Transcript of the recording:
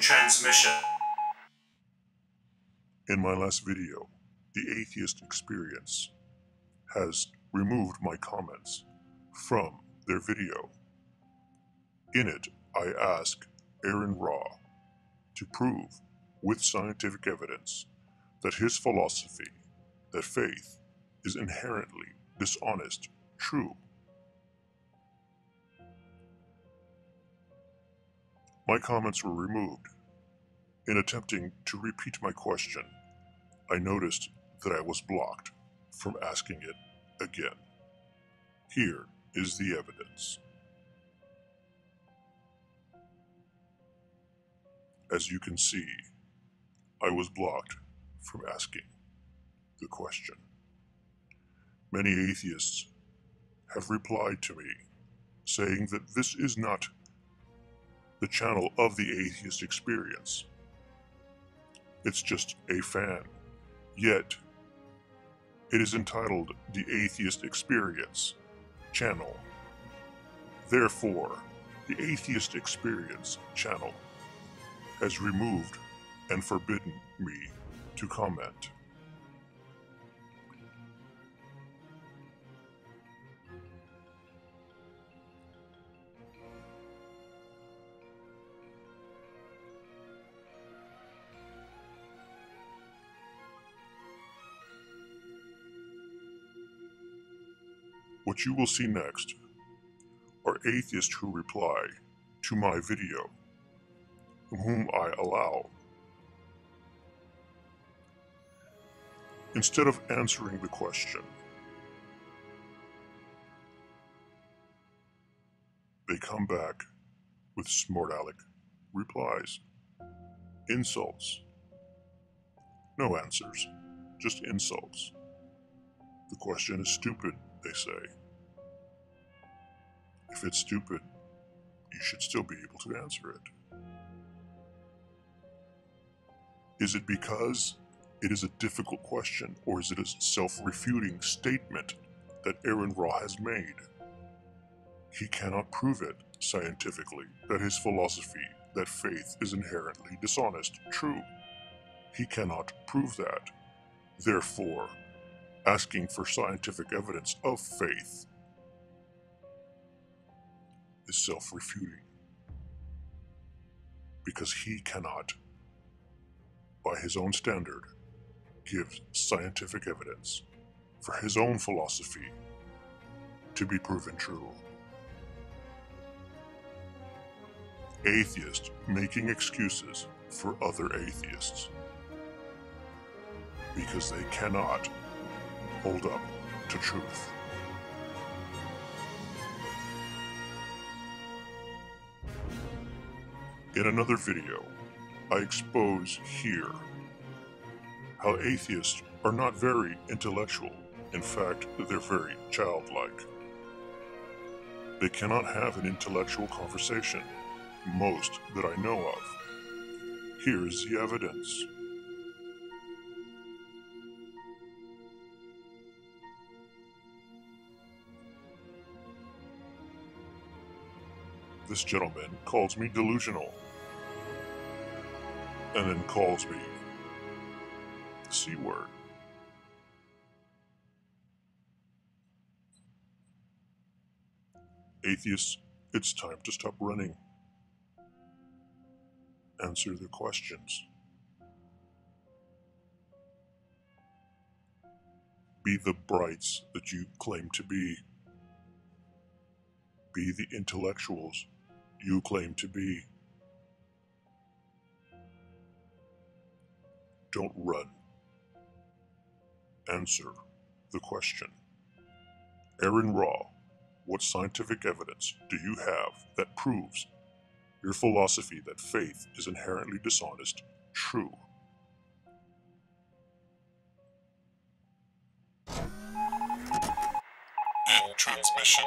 transmission. In my last video, the atheist experience has removed my comments from their video. In it, I ask AronRa to prove with scientific evidence that his philosophy, that faith is inherently dishonest, true. My comments were removed. In attempting to repeat my question, I noticed that I was blocked from asking it again. Here is the evidence. As you can see, I was blocked from asking the question. Many atheists have replied to me saying that this is not the channel of the atheist experience. It's just a fan. Yet, it is entitled the Atheist Experience channel. Therefore, the Atheist Experience channel has removed and forbidden me to comment. What you will see next are atheists who reply to my video, whom I allow. Instead of answering the question, they come back with smart aleck replies, insults, no answers, just insults. The question is stupid they say. If it's stupid, you should still be able to answer it. Is it because it is a difficult question, or is it a self refuting statement that AronRa has made? He cannot prove it scientifically that his philosophy, that faith is inherently dishonest, true. He cannot prove that. Therefore, asking for scientific evidence of faith is self refuting. Because he cannot, by his own standard, give scientific evidence for his own philosophy to be proven true. Atheist making excuses for other atheists because they cannot hold up to truth. In another video, I expose here how atheists are not very intellectual. In fact, they're very childlike. They cannot have an intellectual conversation, most that I know of. Here is the evidence. This gentleman calls me delusional. And then calls me the C word. Atheists, it's time to stop running. Answer the questions. Be the brights that you claim to be. Be the intellectuals you claim to be. Don't run. Answer the question. AronRa, what scientific evidence do you have that proves your philosophy that faith is inherently dishonest true? Transmission.